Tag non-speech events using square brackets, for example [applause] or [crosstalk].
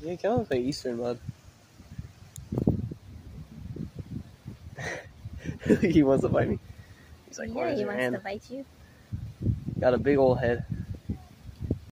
Yeah, kind of play like Eastern mud. [laughs] he wants to bite me. He's like, yeah, "Where's he wants to bite you. Got a big old head.